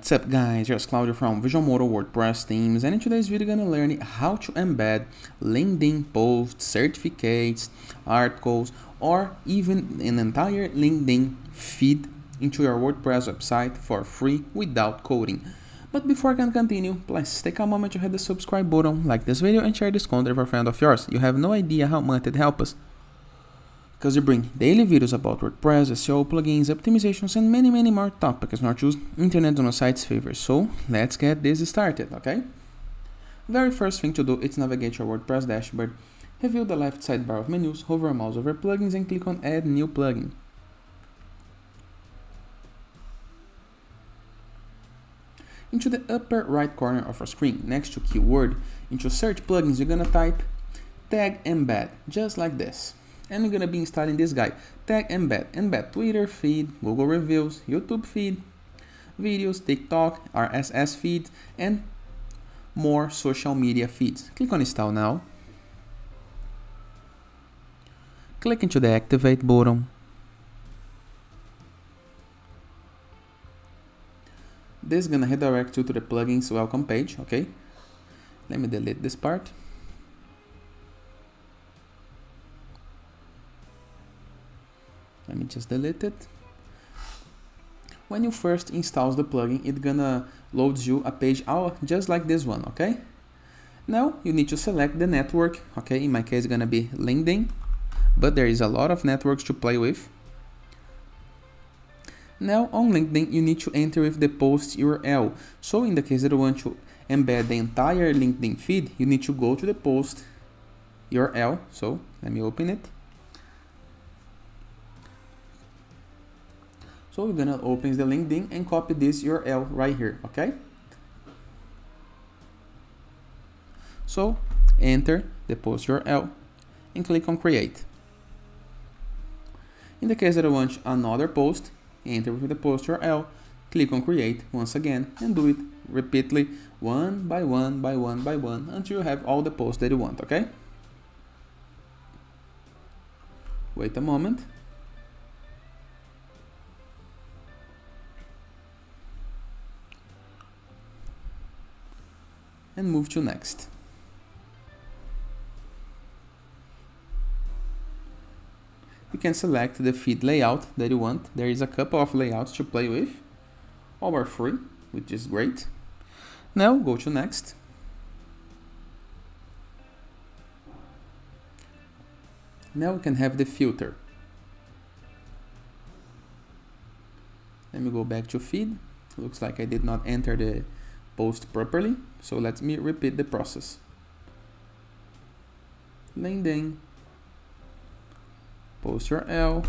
What's up guys, here's Claudio from Visualmodo WordPress Themes and in today's video we're gonna learn how to embed LinkedIn posts, certificates, articles or even an entire LinkedIn feed into your WordPress website for free without coding. But before I can continue, please take a moment to hit the subscribe button, like this video and share this content with a friend of yours. You have no idea how much it helps us because we bring daily videos about WordPress, SEO, plugins, optimizations, and many, many more topics not just internet on our site's favor. So let's get this started, okay? Very first thing to do is navigate your WordPress dashboard, review the left sidebar of menus, hover a mouse over plugins, and click on Add New Plugin. Into the upper right corner of our screen, next to keyword, into search plugins, you're gonna type tag embed, just like this and we're gonna be installing this guy. Tag embed embed twitter feed google reviews youtube feed videos tiktok rss feed and more social media feeds. Click on install now. Click into the activate button. This is gonna redirect you to the plugins welcome page okay? Let me delete this part let me just delete it. When you first install the plugin it's gonna load you a page out just like this one okay? Now you need to select the network okay? In my case gonna be LinkedIn but there is a lot of networks to play with. Now on LinkedIn you need to enter with the post URL so in the case that you want to embed the entire LinkedIn feed you need to go to the post URL so let me open it So we're gonna open the LinkedIn and copy this URL right here, okay? So enter the post URL and click on create. In the case that I want another post, enter with the post URL, click on create once again and do it repeatedly one by one by one by one until you have all the posts that you want, okay? Wait a moment. And move to next. You can select the feed layout that you want. There is a couple of layouts to play with. All are free, which is great. Now go to next. Now we can have the filter. Let me go back to feed. Looks like I did not enter the post properly. So let me repeat the process. LinkedIn, post URL,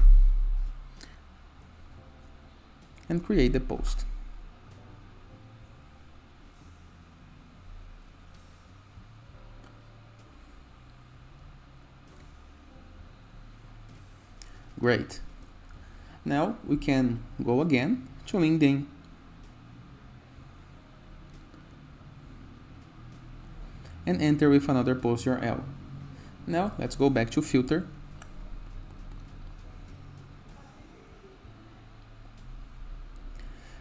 and create the post. Great. Now we can go again to LinkedIn and enter with another post URL. Now let's go back to filter.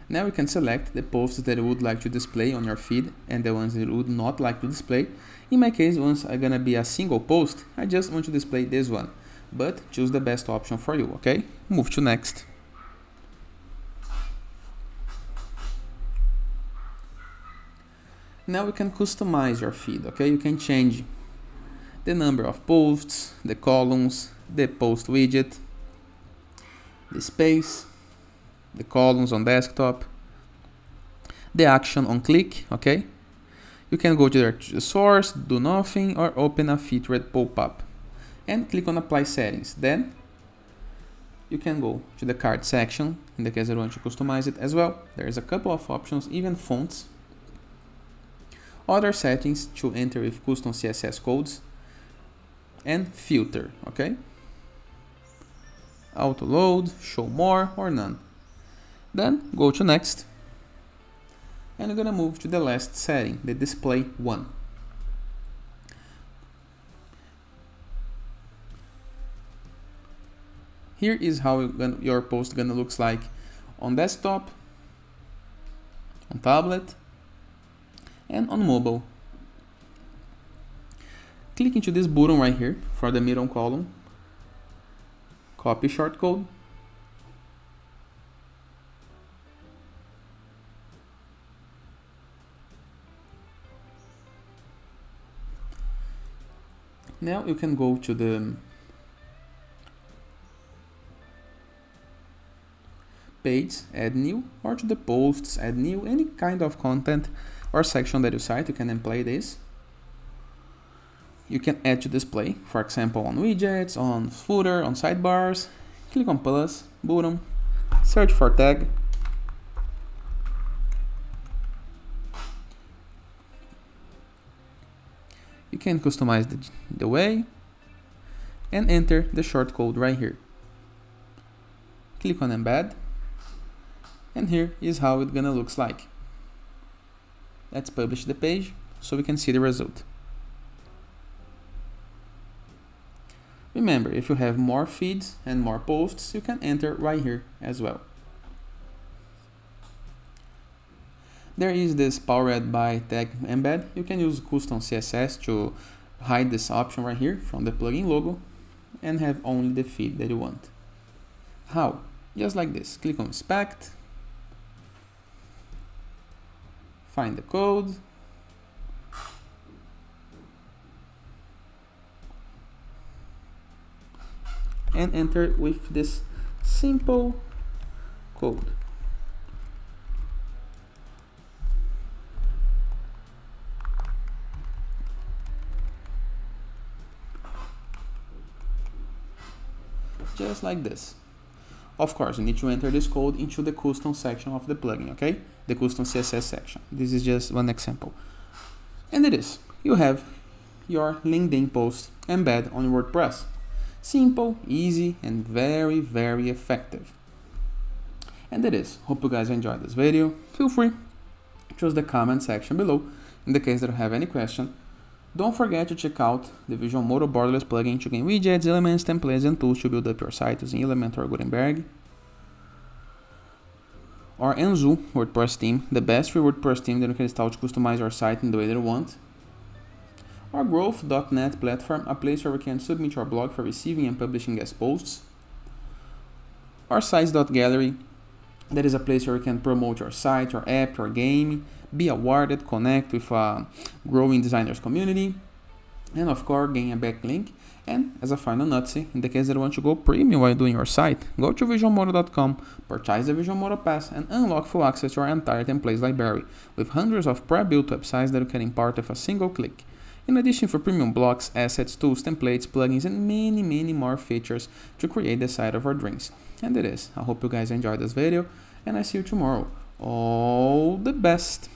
Now we can select the posts that you would like to display on your feed and the ones that you would not like to display. In my case, once I'm gonna be a single post, I just want to display this one. But choose the best option for you, okay? Move to next. Now you can customize your feed, okay? You can change the number of posts, the columns, the post widget, the space, the columns on desktop, the action on click, okay? You can go to the source, do nothing, or open a featured pop-up and click on apply settings. Then you can go to the card section in the case you want to customize it as well. There's a couple of options, even fonts other settings to enter with custom CSS codes, and filter, okay? Auto load, show more or none. Then go to next. And I'm gonna move to the last setting, the display one. Here is how your post gonna looks like on desktop on tablet, and on mobile. Click into this button right here for the middle column, copy shortcode, Now you can go to the page, add new, or to the posts, add new, any kind of content or section that you cite, you can then play this. You can add to display, for example, on widgets, on footer, on sidebars. Click on plus, button, search for tag, you can customize the, the way and enter the shortcode right here. Click on embed and here is how it's gonna looks like. Let's publish the page so we can see the result. Remember, if you have more feeds and more posts, you can enter right here as well. There is this powered by tag embed. You can use custom CSS to hide this option right here from the plugin logo and have only the feed that you want. How? Just like this. Click on inspect, find the code, and enter with this simple code. just like this. Of course, you need to enter this code into the custom section of the plugin, okay? The custom CSS section. This is just one example. And it is. You have your LinkedIn post embed on WordPress. Simple, easy, and very, very effective. And it is. Hope you guys enjoyed this video. Feel free to use the comment section below in the case that you have any question don't forget to check out the Visualmodo Borderless plugin to gain widgets, elements, templates, and tools to build up your site using Elementor or Gutenberg. Or Anzu WordPress theme, the best free WordPress theme that can install to customize your site in the way that you want. Our Growth.net platform, a place where we can submit our blog for receiving and publishing guest posts. Or Sites.gallery, that is a place where you can promote your site, your app, your game, be awarded, connect with a growing designers community, and of course gain a backlink. And as a final note, in the case that you want to go premium while doing your site, go to visualmodo.com, purchase the Visualmodo Pass, and unlock full access to our entire templates library, with hundreds of pre-built websites that you can import with a single click. In addition for premium blocks, assets, tools, templates, plugins, and many, many more features to create the site of our dreams. And it is. I hope you guys enjoyed this video, and I see you tomorrow. All the best!